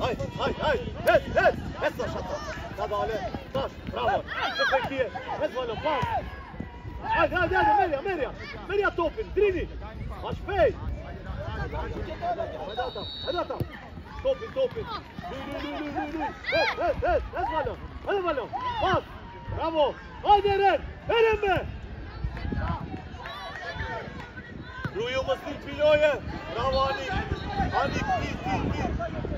Ajde, ajde, ajde! Hec, hec, hec sa shata! Ta da ale! Pas! Pravo! Ajde, qe kajkje! Hec balon, pas! Ajde, Merja, merja! Merja topin! Drini! Aç pej! Me data! Me Topin, topin! Lui, lui, lui, lui! Hec, hec, hec! Hec balon! Hec balon! Pas! Bravo! Ajde, rrët! Berin me! Ru ju mosi, qiloje. Bravo Ali! Ali, ti ti ti.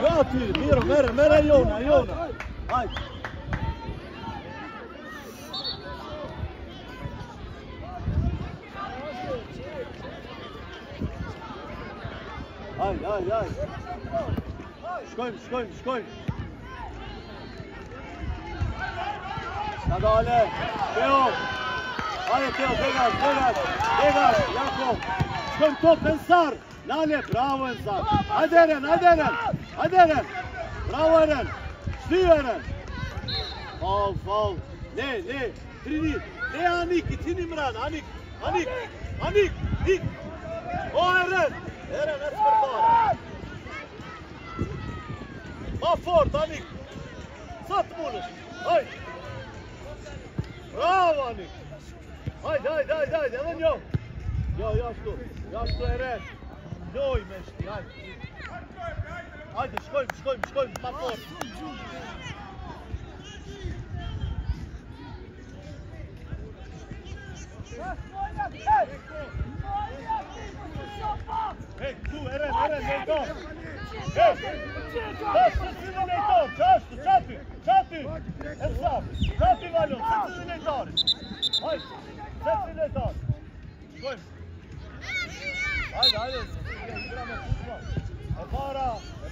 Vrati, Miro, mere, mere Jona, Jona. Ajde. Ajde, ajde, ajde. Škojim, škojim, škojim. Nadalje, Teo. Ajde Teo, begaš, begaš, begaš, jako. Škojim top, Ensar. Nalje, bravo Ensar. Ajde Eren, ajde Eren. Hadi Eren. Bravo Eren. Stüyo Eren. Faul faul. Ne ne? Trini. Ne Anik? İtin İmran. Anik. Anik. Anik. Dik. O Eren. Eren Esmer faul. Afford Anik. Sat bunu. Hay. Bravo Anik. Haydi haydi haydi haydi. Hemen yok. Ya yaşlı. Yaşlı Eren. Ne oymuş? Haydi. Hajde, shkojmë, shkojmë, shkojmë, pa por. Hej, tu, eren, eren, nejto. Hej, qështë të sinë nejto, qështë, qëti, qëti, e slavë, qëti valon, qështë të sinë nejtari. Hajde, qështë të Shkojmë. Hajde, hajde, hajde,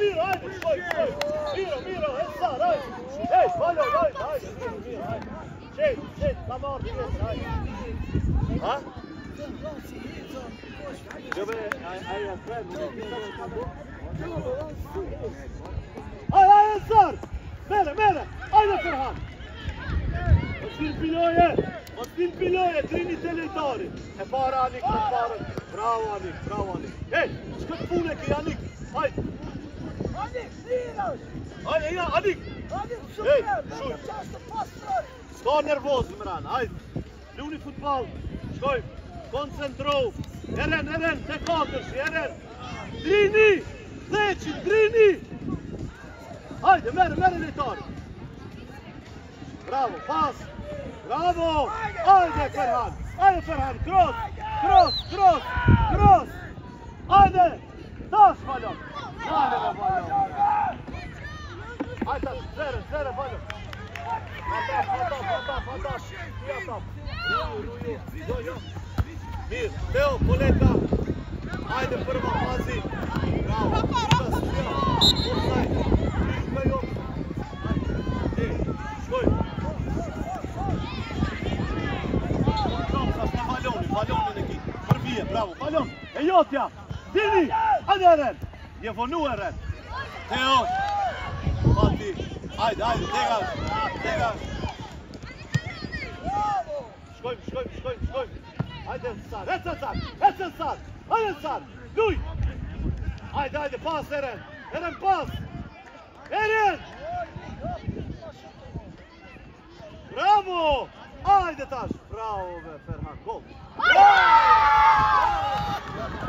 mira, hajde, shkoj, shkoj. Mira, mira, e Ej, falo, hajde, hajde, mira, hajde. Čet, čet, ta mar, hajde. Ha? Ha? Jove, ai, ai, ai, ai, ai, ai, ai, ai, ai, Mere, mere, ajde Ferhan! O t'il piloje, o t'il piloje, trini të lejtari! E para Anik, e para, bravo Anik, bravo Anik! E, që këtë pune ki Anik, Hajde, hajde, hajde. Hajde, shumë. Shumë. Sto nervoz Imran, hajde. Luni futboll. Shkoj. Koncentro. Eren, eren, te katër, eren. Drini. Theçi, drini. Hajde, merr, merr lejtar. Bravo, pas. Bravo. Hajde, Ferhan. Hajde, Ferhan, cross. Cross, cross, cross. Hajde. Tash falon. Shkolle dhe balionit Ajta, shkolle dhe balionit Shkolle dhe balionit Shkolle dhe balionit Mirë, teo, poleta Ajde përva fazi Bravo. fara, po përfa Porajte Shkolle dhe balionit E jote ja, dini, anën e Je vonu e rrën. Te osë. Pati. Ajde, ajde, tega. ka. Te Shkojmë, shkojmë, shkojmë, shkojmë. Hajde, sësar, e sësar, Hajde, sësar, e sësar, e sësar, hajde, pas e sësar, e sësar, e sësar, e sësar, e sësar, e sësar,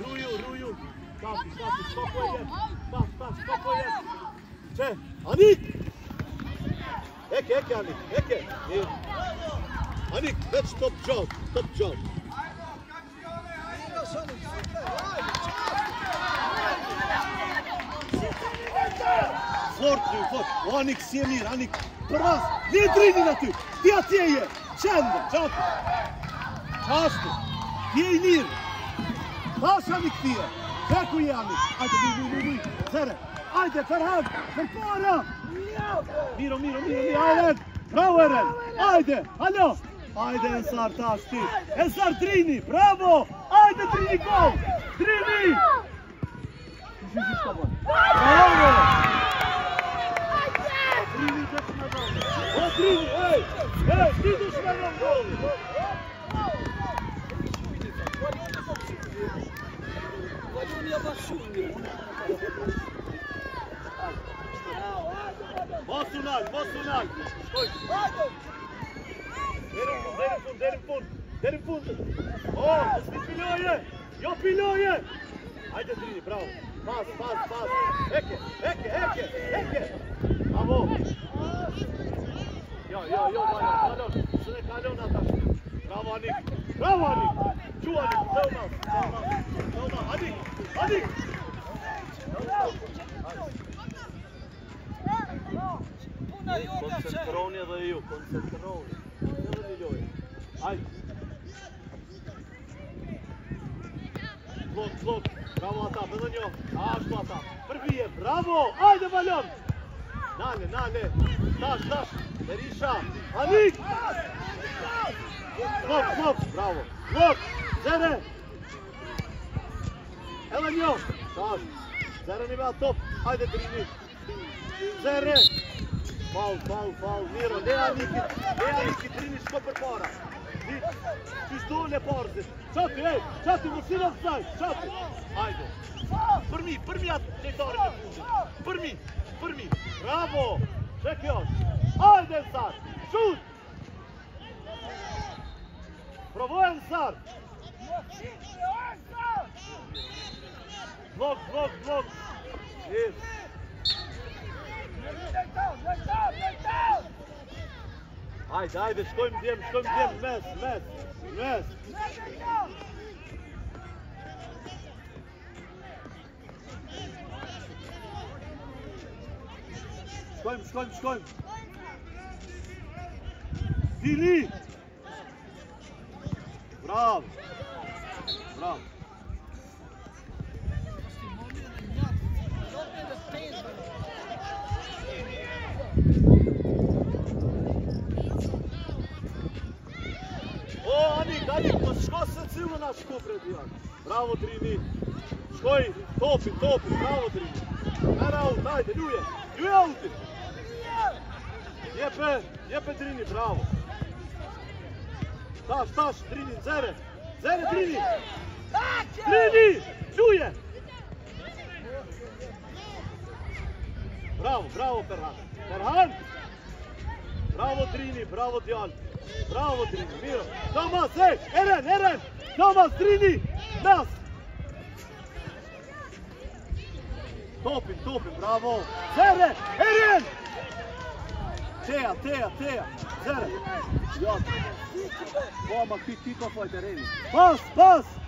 Ruju, Ruju. Kapi, kapi, skopo je. Pas, pas, skopo je. Če, Anik! Eke, eke, Anik, eke. Anik, več top job, top job. Flor tri, flor. O, Anik, si je mir, Anik. Prva, ne drini na ti. Tija ti je. Čenda, častu. Častu. Tije i mir. Častu. Pasha mi këtije, të ku jemi, ajte, buj, buj, buj, zere, ajte, fërhev, fërpara, miro, miro, miro, miro, ajet, praveren, ajte, alo, ajte, esar ta shti, Ensar, trini, bravo, ajte, trini kov, trini, bravo, trini, ajte, trini, ajte, trini, ajte, trini, ajte, trini, ajte, buraya bak şimdi. Basın al, basın al. Hadi. Derin fun, derin fun, derin fun. Derin fun. Oh, piloje. Jo piloje. Hajde Drini, bravo. Pas, pas, pas. Heke, heke, heke, heke. Bravo. Jo, jo, jo, Malon, Malon. Së ne kalon ata. Bravo Anik. Bravo Anik. Çu Anik, zëvmas, zëvmas. Koncentroni edhe ju, koncentroni. Edhe një lojë. Hajde. Plot, plot. Bravo ata, edhe një. Ashtu ata. Përbije, bravo. Hajde, valon. Nane, nane. Tash, tash. Berisha. Anik. Plot, plot. Bravo. Plot. Zere. Zere. Edhe një Tash Zerë një top Hajde drini Zerë Fal, fal, fal Miro Lea një Lea këtë drini shko për para Që shdo në parëzit Qati, ej Qati, më sinë atë saj Qati Hajde Përmi, përmi atë lejtarën e fundit Bravo Që kjo Hajde në Shut Provojë në Blok, blok, blok. Isso. Ajde, ajde, shkojmë djem, shkojmë djem, mes, mes, mes. Shkojmë, shkojmë, shkojmë. Dili! Bravo! Bravo. O, Ani, Gani, pa ško se cijelo naš kup prebija? Bravo, Drini. Škoj, topi, topi, bravo, Drini. Na, na, ajde, ljuje. Ljuje, auti. Jepe, jepe, Drini, bravo. Taš, taš, Drini, zere. Zere, Drini. Lidi, čuje! Bravo, bravo, Perhan. Perhan! Bravo, Trini, bravo, Dijan. Bravo, Trini, Miro. Doma, se, Eren, Eren! Doma, Trini, nas! Topim, topim, bravo! Zere, Eren! Teja, Teja, Teja, Zere! Jasno. Bomba, ti, ti, to, fajte, Reni. Pas, pas! Pas!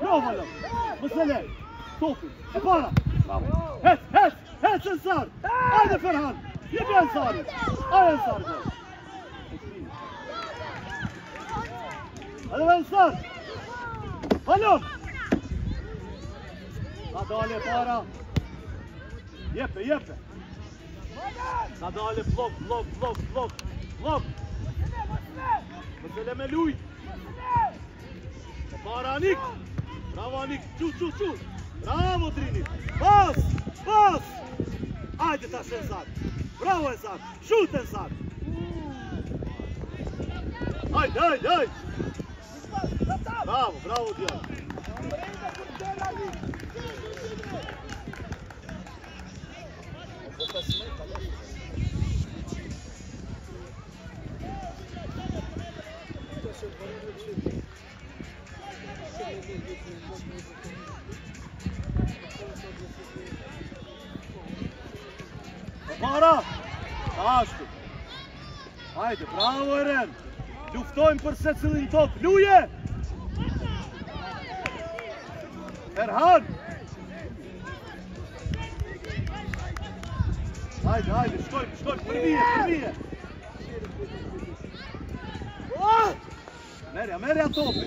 Provalo. Mosale. Topi. E para. Bravo. Hes, hes, hes Ansar. Hajde Ferhan. Je bien Ansar. Ay Ansar. Hadi Ansar. Alo. dalë para. Jepe, jepe. Sa dalë blok, blok, blok, blok. Blok. me lut. Baranik! Bravo Anik, ču, ču, ču! Bravo Trini, Pas! Pas! Ajde Taša sad! Bravo Ezan! Šut Ezan! Ajde, ajde, ajde! Bravo, bravo Dijan! Para! Ashtu! Hajde, bravo Eren! Luftojmë për se cilin top! Luje! Erhan! Hajde, hajde, shkojmë, shkojmë, për përmije për ah! Merja, merja topi! Merja, merja topi!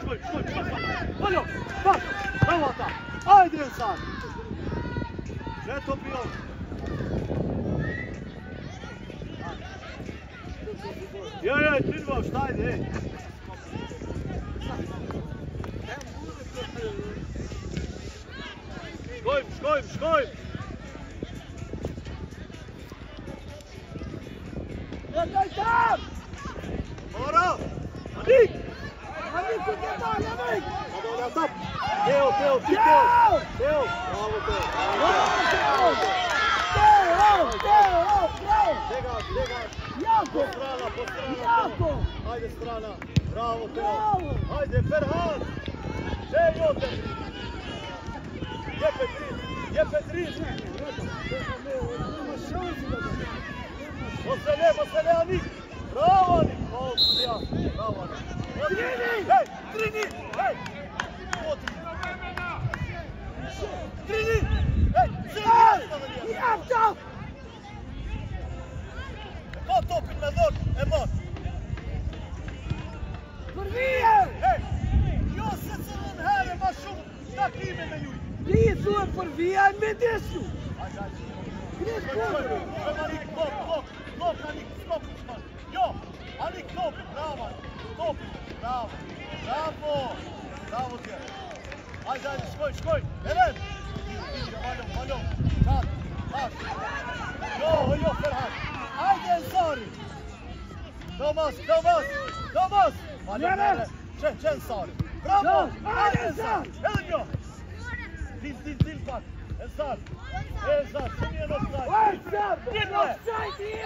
koş koş koş. Alo bak bravo hata. Haydi Ve yok. pësuar për vija e mendesu. Kris Kurri. Alik, kop, kop, kop, alik, kop, jo, alik, kop, bravo, kop, bravo, bravo, bravo tje. Ajde, ajde, shkoj, shkoj, e ven. jo, jo, ferhat, ajde, zari. Tomas, Tomas, Tomas, valjo, valjo, qen, Bravo, ajde, zari, edhe zil zil zil bas. Esas. Esas. Şimdi en offside. Offside. Bir offside değil.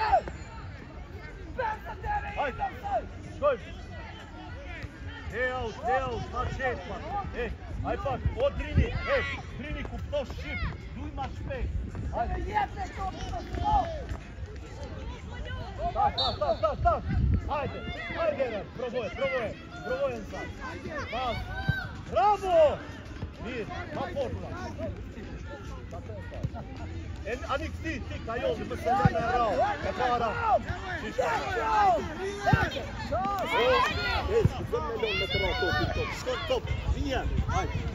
Haydi. Koş. Deus, Deus, marchez, bak. Hey, aí bak, o Trini, hey, Trini cu ptos shqip, duj ma shpejt. Hajde. Jepe to, Stav, stav, stav, stav, stav. Hajde, hajde, proboje, proboje, proboje sad. Pas. Bravo! Мир, на формула. En Annick niet, tik naar Jos, we zijn naar Raal. Kakara. Schot top, zie je?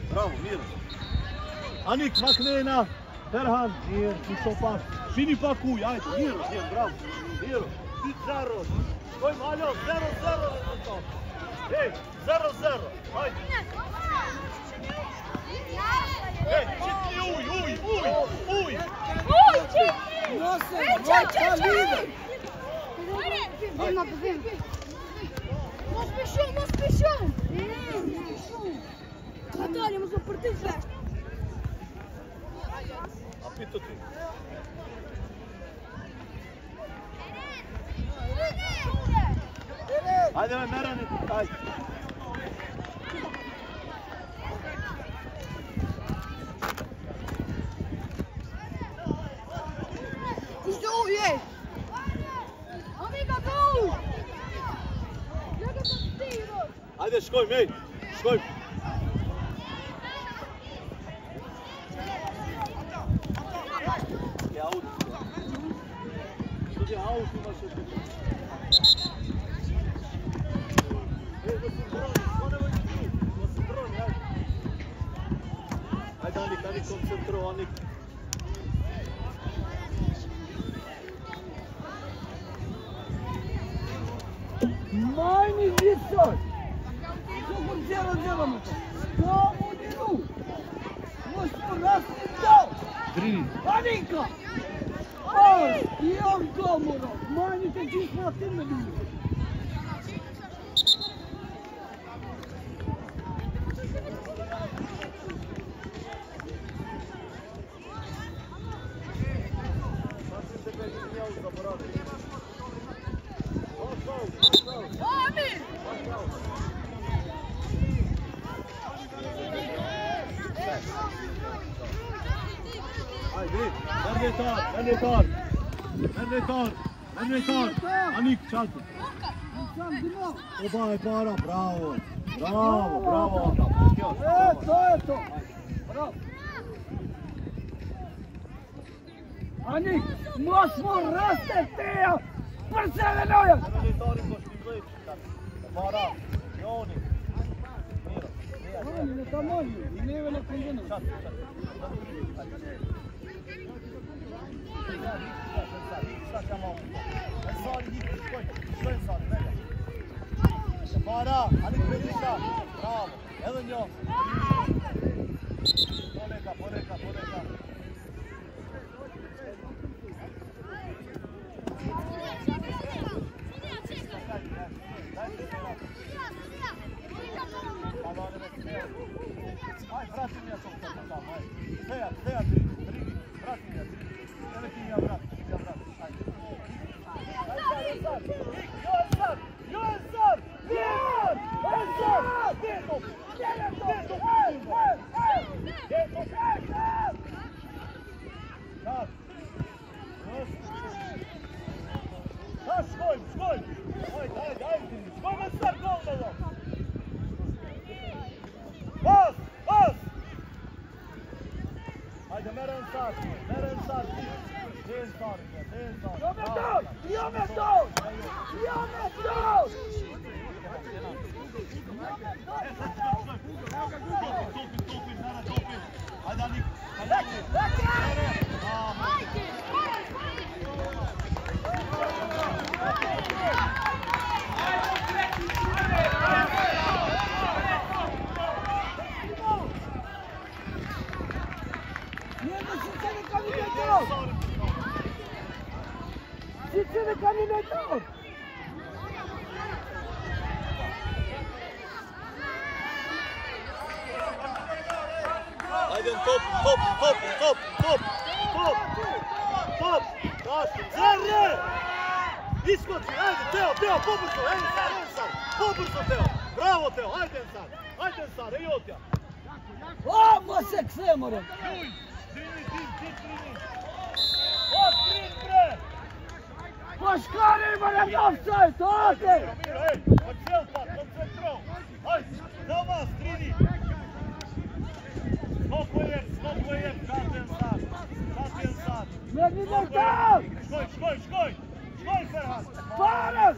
Bravo, oh. hier. Annick, maak mee naar Berhan. Hier, die sopas. Fini Paku, ja, hier, hier, bravo. Hier, dit Zaros. Gooi maar Jos, Zero, Zero. Hey, Zero, Zero. Hadi Ömer Hanım. Hadi. Skoim, ei! Skoim! Enrejtar! Enrejtar! Enrejtar! Anik, qatë! O ba e para, bravo! Bravo, bravo! Eto, eto e Anik, mos mu rëste të jo! Përse dhe nojë! Enrejtarin po shkibrejt, qatë! Para, joni! Në të mojë, në neve në këndinë! Qatë, qatë! Qatë, Bravo, edhe një. Lewy mortal! Szkoń, szkoń, szkoń! Szkoń, Ferhat! Paras!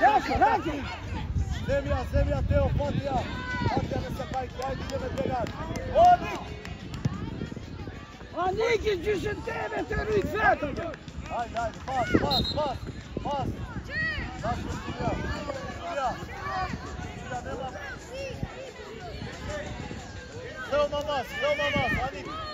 Jasno, radzi! Zemia, zemia, Teo, Fatia! Fatia, Wysokaj, Kraj, idziemy biegać! Onik! A Niki, dzisiaj Tebe, Teru i Kwiato! Daj, daj, pas, pas, pas! Pas! Pas, tira! Tira! Tira, nie ma... Zroma mas, zroma mas, Aniki!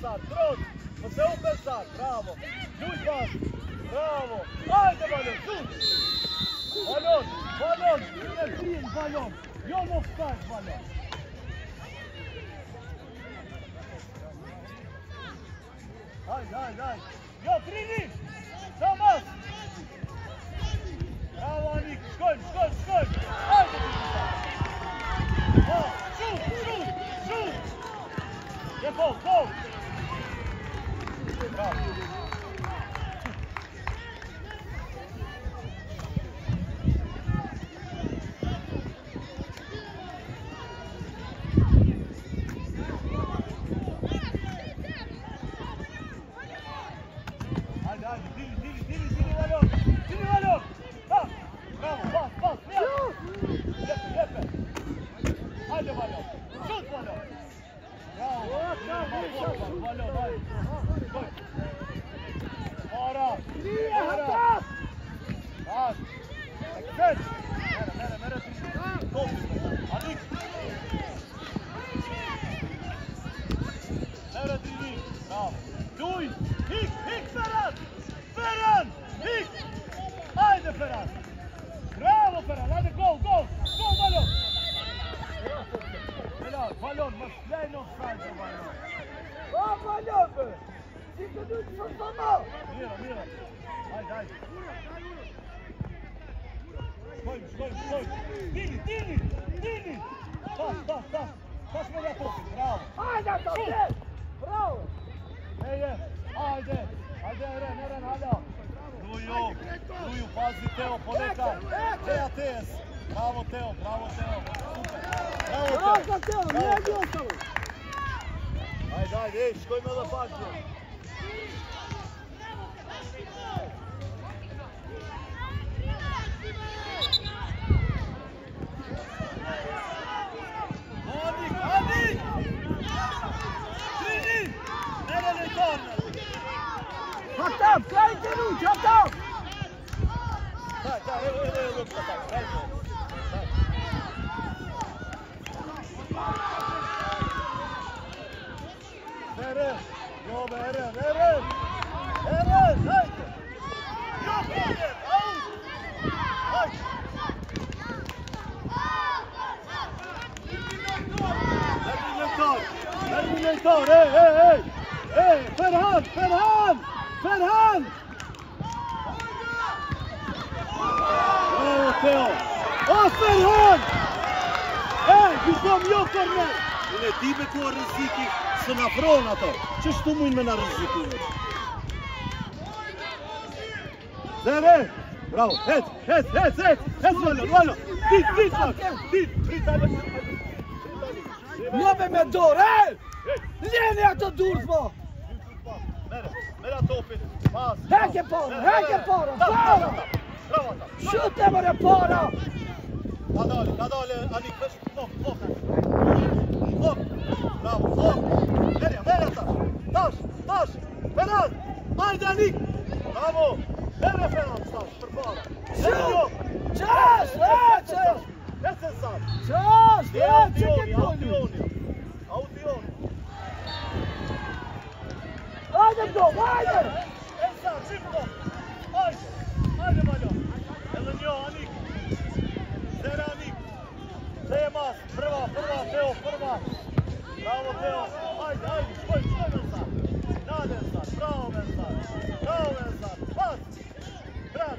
pensar, pronto, você um pensar, bravo, muito bom, bravo, ainda valeu, tudo, valeu, valeu, energia, valeu, eu não faço, valeu. Ai, ai, ai, eu trilho! Tez. Bravo, Teo. Bravo, Teo. Bravo, Teo. Nije jednostavno. Ajde, ajde, ej, koji ima da pati? Hadi, hadi! Trini! Ne vole korner! Hatam, Hey, hey, hey! Hey, Ferhan, Ferhan! Ferhan! Teo! O, Ferhon! E, gjithëm jo, kërner! Unë e me ku a rëziki, se në afronë ato. Qështu mujnë me në rëziku? Zere! Bravo, Het, het, het, het! Hec, valo, valo! Dit, dit, dit! Njëve me dorë, e! Ljeni ato durë, po! Mere, mere topin! pas! Heke porë, heke porë, porë! Shute më re para! Ka dole, ka dole, Adik, vesh, flok, flok, flok, flok, flok, flok, merja, merja ta, tash, tash, penal, ajde Adik, bravo, merja penal, tash, për para, merja, jo. qash, e, qash, e, se sash, qash, e, që ke poli, audioni, audioni, ajde, do, ajde, e, bio Anik. Zeranik. Zemas, prva, prva, Teo, prva. Bravo Teo. Ajde, ajde, svoj, svoj Mensar. Da Mensar, bravo Mensar. Bravo Mensar, pas. Brat,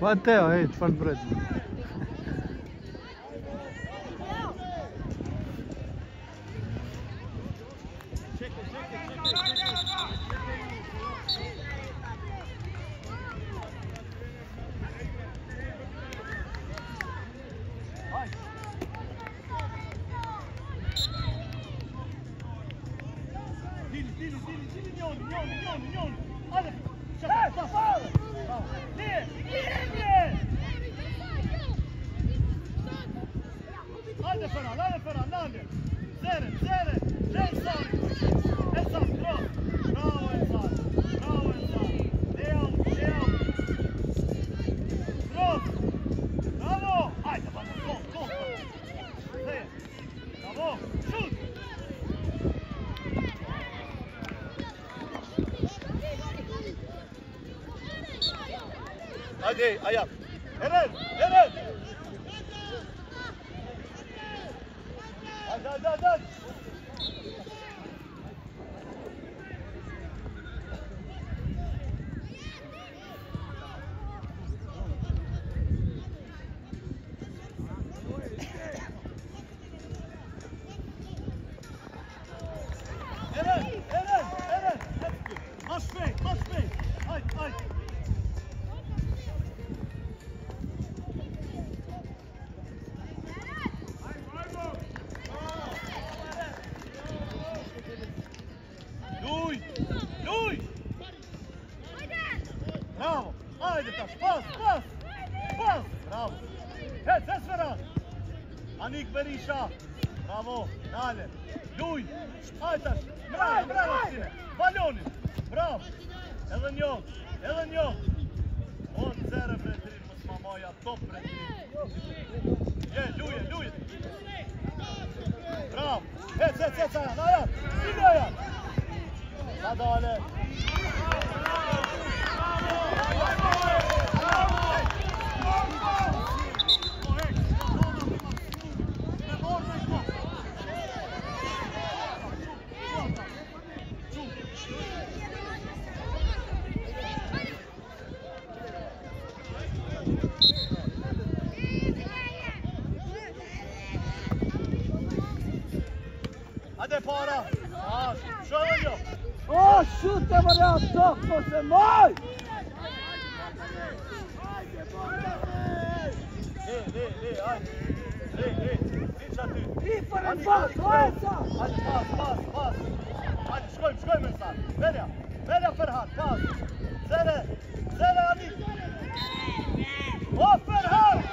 What the hell, it's fun, Brazil. Anik Berisha. Bravo, dale. Luj, hajtë. Bravo, bravo. Balonin. Bravo. Edhe një, edhe një. On zero për tri, mos ma moja top për. Je, luj, luj. Bravo. E, e, e, e, na ja. Si do ja? dale. Bravo. O, şut bana topla sen vay! Le, le, le, hadi. Le, le, le çatı. İferin bas, varsa. Hadi bas, bas, bas. Hadi çıkayım, çıkayım insan. Ver ya, ver ya Ferhat, bas. Zere, Zere hadi. Hop Ferhat!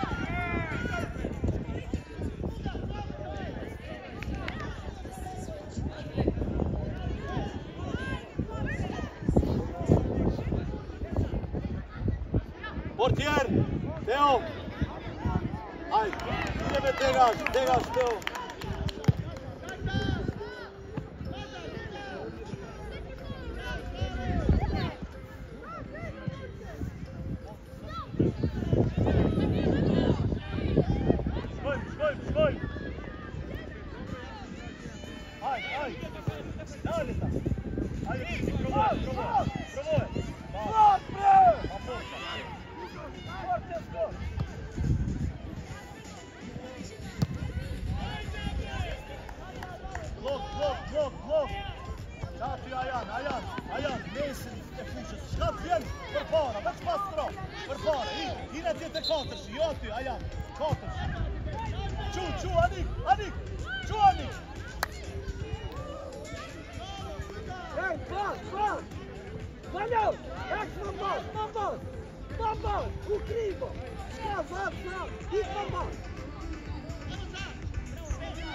teraz, teraz to. Próbuj, próbuj, próbuj. Kaldır şu yatıyor ayağım. Kaldır. Çu çu hadi hadi. Çu hadi. Hey bas bas. Valeu! Ex Mambas! Mambas! Mambas! O crivo! Casado, não! Isso, Mambas!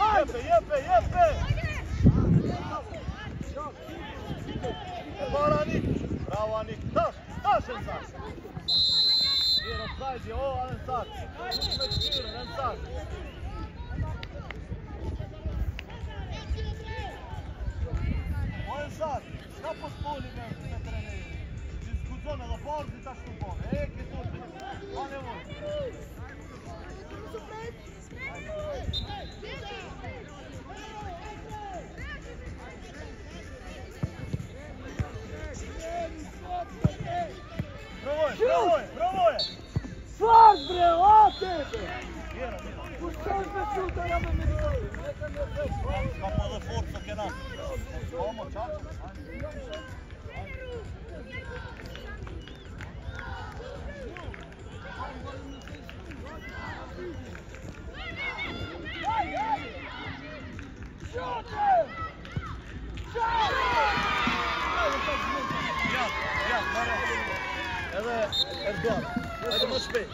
Ai! Epe, epe, epe! Bora, Nico! Bravo, Nico! Taş! Taş, Ensar! o, alen saq u shme qira, alen saq alen saq shka po shpulli me dis kuzone, la parzi ta shumë eke të tërë anë e vërë shme në vërë shme në vërë shme në vërë fort, bre, o, te! Ku shkojnë me jam e mirë! Ka më dhe fort, të kena! Ka më, Shoot! Shoot! Yeah, Edhe, Mara. Edhe Olha o nosso pé.